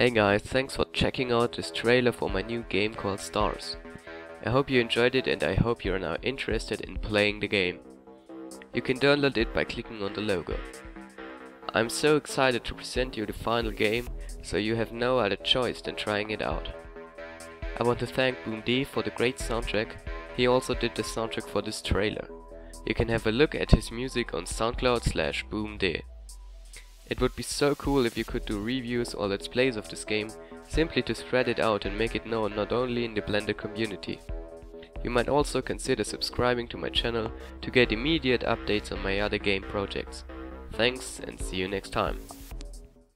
Hey guys, thanks for checking out this trailer for my new game called Stars. I hope you enjoyed it and I hope you are now interested in playing the game. You can download it by clicking on the logo. I'm so excited to present you the final game, so you have no other choice than trying it out. I want to thank Boom BoomD for the great soundtrack, he also did the soundtrack for this trailer. You can have a look at his music on SoundCloud slash BoomD. It would be so cool if you could do reviews or let's plays of this game, simply to spread it out and make it known not only in the Blender community. You might also consider subscribing to my channel to get immediate updates on my other game projects. Thanks and see you next time.